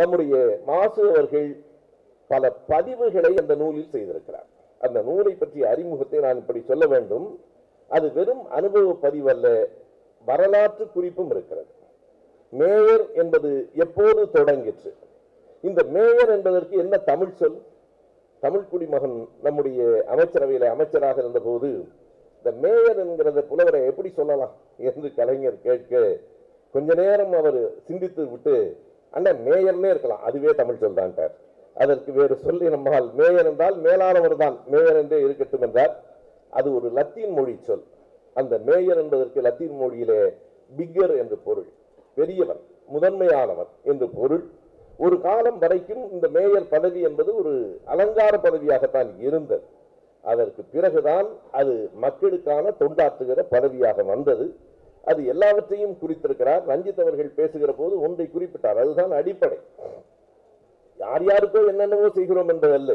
நம்முடைய மாசு அவர்கள் பல பதிவுகளை அந்த நூலில் செய்திருக்கிறார். அந்த நூலை பற்றிய அறிமுகத்தை நான் இப்படி சொல்ல வேண்டும். அது வெறும் அனுபவ பதிவல்ல வரலாற்று குறிப்பும் இருக்கிறது. மேயர் என்பது எப்போது தொடங்கிற்று? இந்த மேயர் என்பதற்கு என்ன தமிழ் சொல்? தமிழ் குடிமகன் நம்முடைய அமைச்சரவையில் அமைச்சராக இருந்தபோது இந்த மேயர் என்கிறத புலவரை எப்படி சொல்லலாம்? என்று கலைஞர் கேட்க கொஞ்ச நேரம் அவர் சிந்தித்து விட்டு அண்ணன் மேயர்னே இருக்கலாம். அதுவே தமிழ் சொல் தான் அதற்கு வேறு சொல்லி நம்மால் மேயர் என்றால் மேலானவர் தான். மேயர் என்றே இருக்கட்டும் என்றார். அது ஒரு லத்தீன் மொழி சொல். அந்த மேயர் என்பதற்கு லத்தீன் மொழியிலே பிக்கர் என்று பொருள். பெரியவர் முதன்மையானவர் என்று பொருள். ஒரு காலம் வரைக்கும் இந்த மேயர் பதவி என்பது ஒரு அலங்கார பதவியாகத்தான் இருந்தது. அதற்கு பிறகுதான் அது மக்களுக்கான தொண்டாற்றுகிற பதவியாக வந்தது. அது எல்லாவற்றையும் குறித்திருக்கிறார். ரஞ்சித் அவர்கள் பேசுகிற போது ஒன்றை குறிப்பிட்டார். அதுதான் அடிப்படை. யார் யாருக்கோ என்னென்னவோ செய்கிறோம் என்பதல்ல.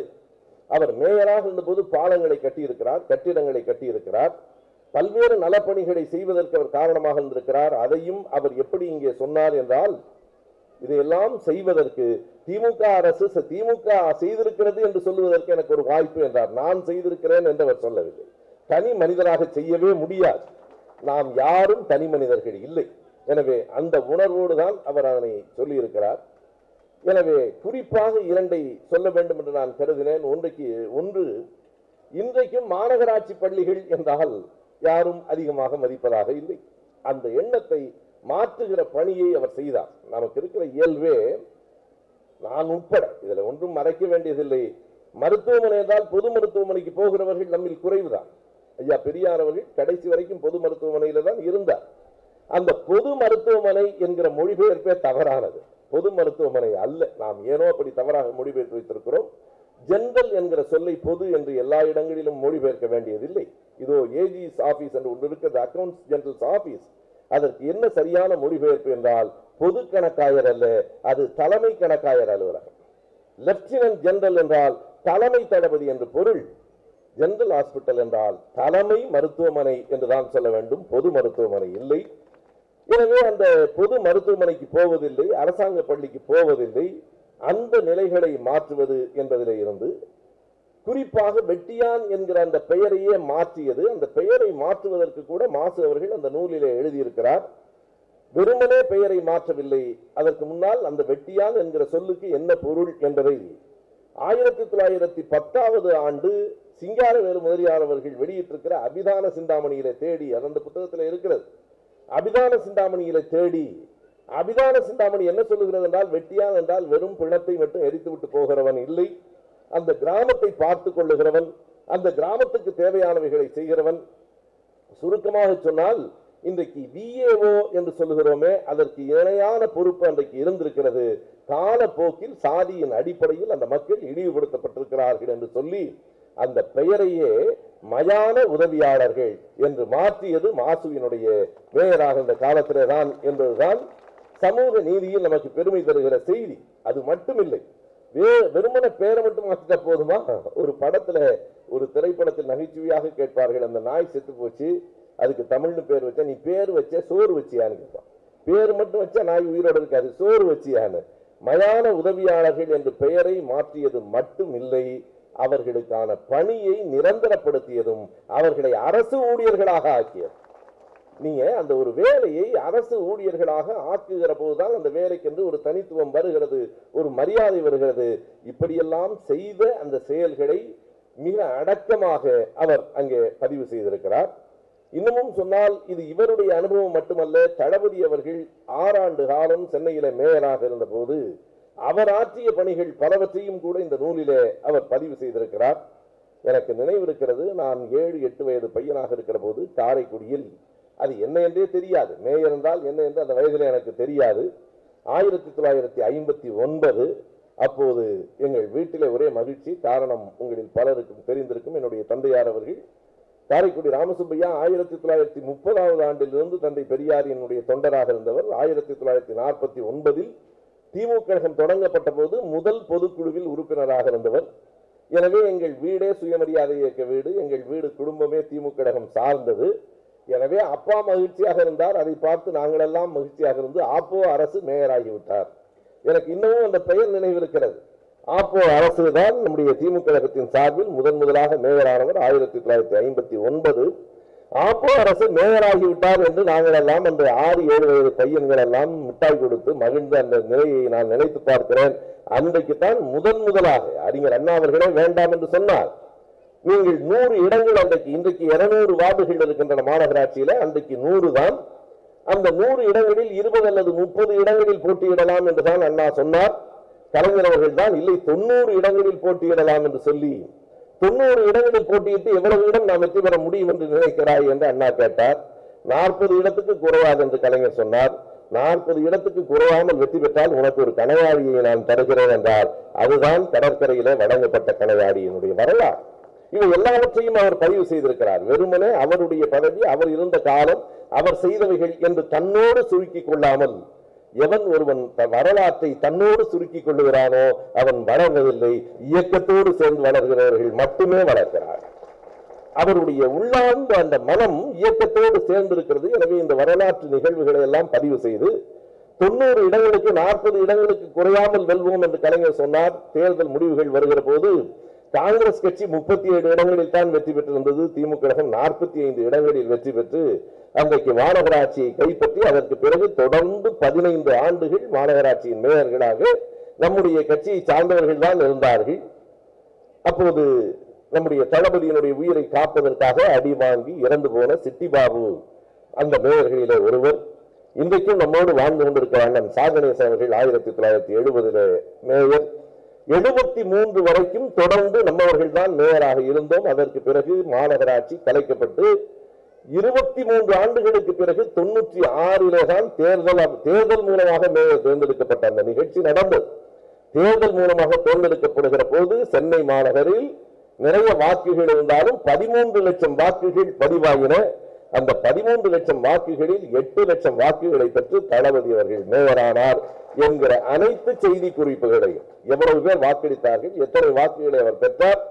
அவர் மேயராக இருந்தபோது பாலங்களை கட்டியிருக்கிறார் கட்டிடங்களை கட்டியிருக்கிறார். பல்வேறு நலப்பணிகளை செய்வதற்கு அவர் காரணமாக இருந்திருக்கிறார். அதையும் அவர் எப்படி இங்கே சொன்னார் என்றால் இதையெல்லாம் செய்வதற்கு திமுக அரசு திமுக செய்திருக்கிறது என்று சொல்லுவதற்கு எனக்கு ஒரு வாய்ப்பு என்றார். நான் செய்திருக்கிறேன் என்று அவர் சொல்லவில்லை. தனி மனிதராக செய்யவே முடியாது. நாம் யாரும் தனி மனிதர்கள் இல்லை. எனவே அந்த உணர்வோடு தான் அவர் அதனை சொல்லியிருக்கிறார். எனவே குறிப்பாக இரண்டை சொல்ல வேண்டும் என்று நான் கருதினேன். ஒன்றைக்கு ஒன்று இன்றைக்கும் மாநகராட்சி பள்ளிகள் என்றால் யாரும் அதிகமாக மதிப்பதாக இல்லை. அந்த எண்ணத்தை மாற்றுகிற பணியை அவர் செய்தார். நமக்கு இருக்கிற இயல்பே நான் உட்பட இதுல ஒன்றும் மறைக்க வேண்டியதில்லை. மருத்துவமனை என்றால் பொது மருத்துவமனைக்கு போகிறவர்கள் நம்மில் குறைவுதான். ஐயா பெரியார் அவர்கள் கடைசி வரைக்கும் பொது மருத்துவமனையில தான் இருந்தார். அந்த பொது மருத்துவமனை என்கிற மொழிபெயர்ப்பே தவறானது. பொது மருத்துவமனை அல்ல. நாம் ஏனோ அப்படி தவறாக மொழிபெயர்த்து வைத்திருக்கிறோம். ஜென்ரல் என்கிற சொல்லை பொது என்று எல்லா இடங்களிலும் மொழிபெயர்க்க வேண்டியதில்லை. இதோ ஏஜிஎஸ் ஆபீஸ் என்று ஒன்று இருக்கிறது அக்கௌண்ட்ஸ் ஜெனரல்ஸ் ஆபீஸ். அதற்கு என்ன சரியான மொழிபெயர்ப்பு என்றால் பொது கணக்காயர் அல்ல அது தலைமை கணக்காயர் அலுவலகம். லெப்டினன்ட் ஜெனரல் என்றால் தலைமை தளபதி என்று பொருள். ஜெனரல் ஹாஸ்பிட்டல் என்றால் தலைமை மருத்துவமனை என்றுதான் சொல்ல வேண்டும். பொது மருத்துவமனை இல்லை. எனவே அந்த பொது மருத்துவமனைக்கு போவதில்லை அரசாங்க பள்ளிக்கு போவதில்லை. அந்த நிலைகளை மாற்றுவது என்பதிலே இருந்து குறிப்பாக வெட்டியான் என்கிற அந்த பெயரையே மாற்றியது. அந்த பெயரை மாற்றுவதற்கு கூட மாசு அவர்கள் அந்த நூலிலே எழுதியிருக்கிறார். வெறுமனே பெயரை மாற்றவில்லை. அதற்கு முன்னால் அந்த வெட்டியான் என்கிற சொல்லுக்கு என்ன பொருள் என்பதை ஆயிரத்தி தொள்ளாயிரத்தி பத்தாவது ஆண்டு சிங்காரவேலு முதலியார் அவர்கள் வெளியிட்டிருக்கிற அபிதான சிந்தாமணியில தேடி அது அந்த புத்தகத்தில் இருக்கிறது. அபிதான சிந்தாமணியில தேடி அபிதான சிந்தாமணி என்ன சொல்லுகிறது என்றால் வெட்டியான் என்றால் வெறும் பிணத்தை மட்டும் எரித்து விட்டு போகிறவன் இல்லை. அந்த கிராமத்தை பார்த்து கொள்ளுகிறவன் அந்த கிராமத்துக்கு தேவையானவைகளை செய்கிறவன். சுருக்கமாக சொன்னால் இன்றைக்கு விஏஓ என்று சொல்லுகிறோமே அதற்கு இணையான பொறுப்பு அன்றைக்கு இருந்திருக்கிறது. காலப்போக்கில் சாதியின் அடிப்படையில் அந்த மக்கள் இழிவுபடுத்தப்பட்டிருக்கிறார்கள் என்று சொல்லி அந்த பெயரையே மயான உதவியாளர்கள் என்று மாற்றியது மாசுவினுடைய மேயராக இந்த காலத்திலே தான் என்பதுதான் சமூக நீதியில் நமக்கு பெருமை தருகிற செய்தி. அது மட்டுமில்லை. வே- வெறுமன பேரை மட்டும் மாத்திட்டா போதுமா? ஒரு படத்துல ஒரு திரைப்படத்தில் நகைச்சுவையாக கேட்பார்கள் அந்த நாய் செத்து போச்சு அதுக்கு தமிழ்னு பேர் வச்சா நீ பேர் வச்ச சோறு வச்சியான்னு கேட்பான். பேர் மட்டும் வச்சா நாய் உயிரோட இருக்காது சோறு வச்சியான்னு. மயான உதவியாளர்கள் என்று பெயரை மாற்றியது மட்டும் இல்லை அவர்களுக்கான பணியை நிரந்தரப்படுத்தியதும் அவர்களை அரசு ஊழியர்களாக ஆக்கியது. நீங்க அந்த ஒரு வேலையை அரசு ஊழியர்களாக ஆக்குகிற போதுதான் அந்த வேலைக்கென்று ஒரு தனித்துவம் வருகிறது ஒரு மரியாதை வருகிறது. இப்படியெல்லாம் செய்த அந்த செயல்களை மிக அடக்கமாக அவர் அங்கே பதிவு செய்திருக்கிறார். இன்னமும் சொன்னால் இது இவருடைய அனுபவம் மட்டுமல்ல தளபதி அவர்கள் ஆறாண்டு காலம் சென்னையில மேயராக இருந்தபோது அவர் ஆற்றிய பணிகள் பலவற்றையும் கூட இந்த நூலிலே அவர் பதிவு செய்திருக்கிறார். எனக்கு நினைவிருக்கிறது நான் ஏழு எட்டு வயது பையனாக இருக்கிற போது காரைக்குடியில் அது என்ன என்றே தெரியாது. மேயர் என்றால் என்ன என்று அந்த வயதில் எனக்கு தெரியாது. ஆயிரத்தி தொள்ளாயிரத்தி ஐம்பத்தி ஒன்பது அப்போது எங்கள் வீட்டிலே ஒரே மகிழ்ச்சி. காரணம் உங்களில் பலருக்கும் தெரிந்திருக்கும் என்னுடைய தந்தையார் அவர்கள். காரைக்குடி ராமசுப்பையா ஆயிரத்தி தொள்ளாயிரத்தி முப்பதாவது ஆண்டிலிருந்து தந்தை பெரியார் என்னுடைய தொண்டராக இருந்தவர். ஆயிரத்தி தொள்ளாயிரத்தி நாற்பத்தி ஒன்பதில் திமுக கழகம் தொடங்கப்பட்ட போது முதல் பொதுக்குழுவில் உறுப்பினராக இருந்தவர். எனவே எங்கள் வீடே சுயமரியாதை இயக்க வீடு எங்கள் வீடு குடும்பமே திமுக கழகம் சார்ந்தது. எனவே அப்பா மகிழ்ச்சியாக இருந்தார். அதை பார்த்து நாங்களெல்லாம் மகிழ்ச்சியாக இருந்து ஆப்போ அரசு மேயராகிவிட்டார் எனக்கு இன்னமும் அந்த பெயர் நினைவிருக்கிறது. ஆப்போ அரசு தான் நம்முடைய திமுக கழகத்தின் சார்பில் முதன் முதலாக மேயரானவர் ஆயிரத்தி தொள்ளாயிரத்தி ஐம்பத்தி ஒன்பது. ஆப்போ அரசு மேயராகிவிட்டார் என்று நாங்கள் எல்லாம் அந்த ஆறு ஏழு வயது பையன்கள் எல்லாம் முட்டாய் கொடுத்து மகிழ்ந்த அந்த நிலையை நான் நினைத்து பார்க்கிறேன். அன்றைக்கு தான் முதன் முதலாக அறிஞர் அண்ணா அவர்களே வேண்டாம் என்று சொன்னார். நீங்கள் நூறு இடங்கள் அன்றைக்கு இன்றைக்கு இருநூறு வார்டுகள் இருக்கின்றன மாநகராட்சியில அன்றைக்கு நூறு தான். அந்த நூறு இடங்களில் இருபது அல்லது முப்பது இடங்களில் போட்டியிடலாம் என்றுதான் அண்ணா சொன்னார். கலைஞர் அவர்கள் தான் இல்லை தொண்ணூறு இடங்களில் போட்டியிடலாம் என்று சொல்லி தொண்ணூறு இடங்களில் போட்டியிட்டு எவ்வளவு இடம் நாம் வெற்றி பெற முடியும் என்று நினைக்கிறாய் என்று அண்ணா கேட்டார். நாற்பது இடத்துக்கு குறைவாது என்று கலைஞர் சொன்னார். நாற்பது இடத்துக்கு குறையாமல் வெற்றி பெற்றால் உனக்கு ஒரு கனவாடியை நான் தருகிறேன் என்றார். அதுதான் கடற்கரையிலே வழங்கப்பட்ட கனவாடியினுடைய வரலாறு. இவை எல்லாவற்றையும் அவர் பதிவு செய்திருக்கிறார். வெறுமனே அவருடைய பதவி அவர் இருந்த காலம் அவர் செய்தவைகள் என்று தன்னோடு சுருக்கிக் கொள்ளாமல் எவன் ஒருவன் வரலாற்றை தன்னோடு சுருக்கிக் கொள்ளுகிறானோ அவன் வளர்வதில்லை. இயக்கத்தோடு சேர்ந்து வளர்கிறவர்கள் மட்டுமே வளர்கிறார் அவருடைய உள்ளார்ந்த அந்த மனம் இயக்கத்தோடு சேர்ந்திருக்கிறது. எனவே இந்த வரலாற்று நிகழ்வுகளை எல்லாம் பதிவு செய்து தொண்ணூறு இடங்களுக்கு நாற்பது இடங்களுக்கு குறையாமல் வெல்வோம் என்று கலைஞர் சொன்னார். தேர்தல் முடிவுகள் வருகிற போது காங்கிரஸ் கட்சி முப்பத்தி ஏழு இடங்களில் தான் வெற்றி பெற்றிருந்தது திமுக கழகம் நாற்பத்தி ஐந்து இடங்களில் வெற்றி பெற்று அன்றைக்கு மாநகராட்சியை கைப்பற்றி அதற்கு பிறகு தொடர்ந்து பதினைந்து ஆண்டுகள் மாநகராட்சியின் மேயர்களாக நம்முடைய கட்சியை சார்ந்தவர்கள் தான் இருந்தார்கள். அப்போது நம்முடைய தளபதியினுடைய உயிரை காப்பதற்காக அடி வாங்கி இறந்து போன சிட்டிபாபு அந்த மேயர்களிலே ஒருவர். இன்றைக்கும் நம்மோடு வாழ்ந்து கொண்டிருக்கிற அண்ணன் சாகணேசன் அவர்கள் ஆயிரத்தி தொள்ளாயிரத்தி எழுபதுல மேயர். எழுபத்தி மூன்று வரைக்கும் தொடர்ந்து நம்மவர்கள் தான் மேயராக இருந்தோம். அதற்கு பிறகு மாநகராட்சி கலைக்கப்பட்டு இருபத்தி மூன்று ஆண்டுகளுக்கு பிறகு தொண்ணூற்றி ஆறிலே தான் தேர்தல் தேர்தல் மூலமாக மேயர் தேர்ந்தெடுக்கப்பட்ட அந்த நிகழ்ச்சி நடந்தது. தேர்தல் மூலமாக தேர்ந்தெடுக்கப்படுகிற போது சென்னை மாநகரில் நிறைய வாக்குகள் இருந்தாலும் பதிமூன்று லட்சம் வாக்குகள் பதிவாகின அந்த பதிமூன்று லட்சம் வாக்குகளில் எட்டு லட்சம் வாக்குகளை பெற்று தளபதி அவர்கள் மேயரானார் என்கிற அனைத்து செய்தி குறிப்புகளையும். எவ்வளவு பேர் வாக்களித்தார்கள் எத்தனை வாக்குகளை அவர் பெற்றார்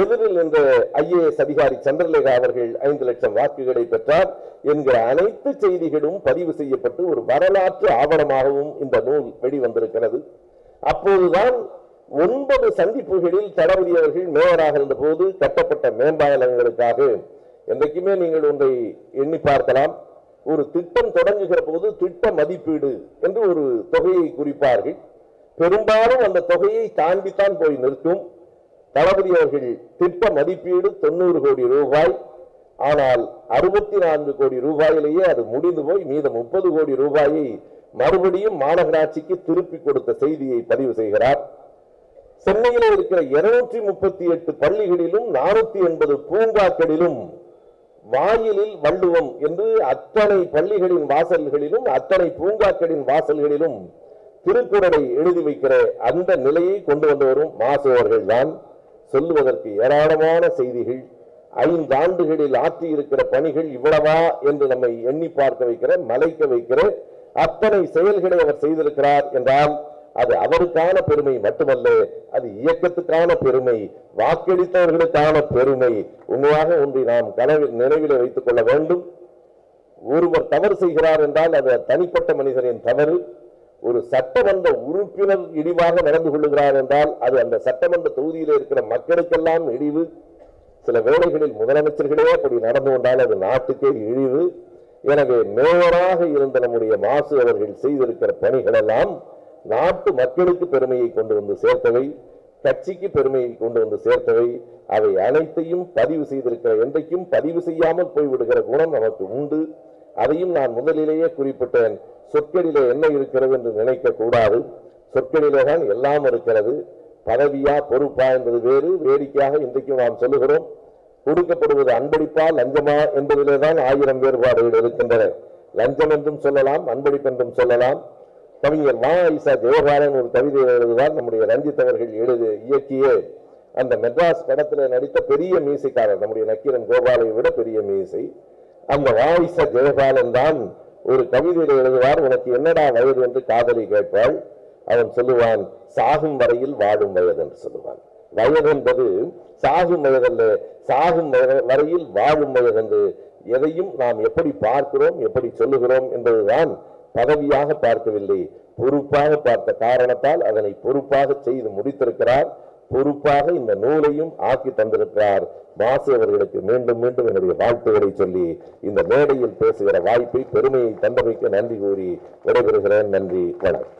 எதிரில் நின்ற ஐஏஎஸ் அதிகாரி சந்திரலேகா அவர்கள் ஐந்து லட்சம் வாக்குகளை பெற்றார் என்கிற அனைத்து செய்திகளும் பதிவு செய்யப்பட்டு ஒரு வரலாற்று ஆவணமாகவும் இந்த நூல் வெளிவந்திருக்கிறது. அப்போதுதான் ஒன்பது சந்திப்புகளில் தளபதி அவர்கள் மேயராக இருந்தபோது கட்டப்பட்ட மேம்பாலங்களுக்காக என்றைக்குமே நீங்கள் ஒன்றை எண்ணி பார்க்கலாம். ஒரு திட்டம் தொடங்குகிற போது திட்ட மதிப்பீடு என்று ஒரு தொகையை குறிப்பார்கள். பெரும்பாலும் அந்த தொகையை தாண்டித்தான் போய் நிற்கும். தளபதி அவர்கள் திட்ட மதிப்பீடு தொண்ணூறு கோடி ரூபாய். ஆனால் அறுபத்தி நான்கு கோடி ரூபாயிலேயே அது முடிந்து போய் மீதம் முப்பது கோடி ரூபாயை மறுபடியும் மாநகராட்சிக்கு திருப்பி கொடுத்த செய்தியை பதிவு செய்கிறார். சென்னையில் இருக்கிற இருநூற்றி முப்பத்தி எட்டு பள்ளிகளிலும் நானூத்தி எண்பது பூங்காக்களிலும் வாயிலில் வள்ளுவம் என்று அத்தனை பள்ளிகளின் வாசல்களிலும் அத்தனை பூங்காக்களின் வாசல்களிலும் திருக்குறளை எழுதி வைக்கிற அந்த நிலையை கொண்டு வந்தவரும் வரும் அவர்கள் தான் சொல்லுவதற்கு ஏராளமான செய்திகள் ஐந்து ஆண்டுகளில் ஆற்றி இருக்கிற பணிகள் இவ்வளவா என்று நம்மை எண்ணி பார்க்க வைக்கிற மலைக்க வைக்கிற அத்தனை செயல்களை அவர் செய்திருக்கிறார் என்றால் அது அவருக்கான பெருமை மட்டுமல்ல அது இயக்கத்துக்கான பெருமை வாக்களித்தவர்களுக்கான பெருமை. உண்மையாக ஒன்றை நாம் கனவில் நினைவில் வைத்துக் கொள்ள வேண்டும். ஒருவர் தவறு செய்கிறார் என்றால் அது தனிப்பட்ட மனிதரின் தவறு. ஒரு சட்டமன்ற உறுப்பினர் இழிவாக நடந்து கொள்கிறார் என்றால் அது அந்த சட்டமன்ற தொகுதியில் இருக்கிற மக்களுக்கெல்லாம் இழிவு. சில வேளைகளில் முதலமைச்சர்களே அப்படி நடந்து கொண்டால் அது நாட்டுக்கே இழிவு. எனவே மேயராக இருந்த நம்முடைய மாசு அவர்கள் செய்திருக்கிற பணிகளெல்லாம் நாட்டு மக்களுக்கு பெருமையை கொண்டு வந்து சேர்த்தவை கட்சிக்கு பெருமையை கொண்டு வந்து சேர்த்தவை. அவை அனைத்தையும் பதிவு செய்திருக்கிற என்றைக்கும் பதிவு செய்யாமல் போய்விடுகிற குணம் நமக்கு உண்டு. அதையும் நான் முதலிலேயே குறிப்பிட்டேன். சொற்களிலே என்ன இருக்கிறது என்று நினைக்க கூடாது. சொற்களிலே தான் எல்லாம் இருக்கிறது. பதவியா பொறுப்பா என்பது வேறு. வேடிக்கையாக இன்றைக்கும் நாம் சொல்லுகிறோம். கொடுக்கப்படுவது அன்பளிப்பா லஞ்சமா என்பதிலே தான் ஆயிரம் வேறுபாடுகள் இருக்கின்றன. லஞ்சம் என்றும் சொல்லலாம் அன்பளிப்பு என்றும் சொல்லலாம். கவிஞர் மா ஐசா ஜெயபாலன் ஒரு கவிதை எழுதுவார். நம்முடைய ரஞ்சித் அவர்கள் எழுது இயக்கிய அந்த மெட்ராஸ் படத்தில் நடித்த பெரிய மீசைக்காரர் நம்முடைய நக்கீரன் கோபாலை விட பெரிய மீசை. அந்த வாயிச ஜெயபாலன் தான் ஒரு கவிதையில் எழுதுவார். உனக்கு என்னடா வயது என்று காதலி கேட்பாள். அவன் சொல்லுவான் சாகும் வரையில் வாடும் வயது என்று சொல்லுவான். வயது என்பது சாகும் வயதல்ல சாகும் வய- வரையில் வாழும் வயது என்று எதையும் நாம் எப்படி பார்க்கிறோம் எப்படி சொல்லுகிறோம் என்பதுதான் பதவியாக பார்க்கவில்லை. பொறுப்பாக பார்த்த காரணத்தால் அதனை பொறுப்பாக செய்து முடித்திருக்கிறார். பொறுப்பாக இந்த நூலையும் ஆக்கி தந்திருக்கிறார். மாசு அவர்களுக்கு மீண்டும் மீண்டும் என்னுடைய வாழ்த்துக்களை சொல்லி இந்த மேடையில் பேசுகிற வாய்ப்பை பெருமையை தந்தமைக்கு நன்றி கூறி விடைபெறுகிறேன். நன்றி. வணக்கம்.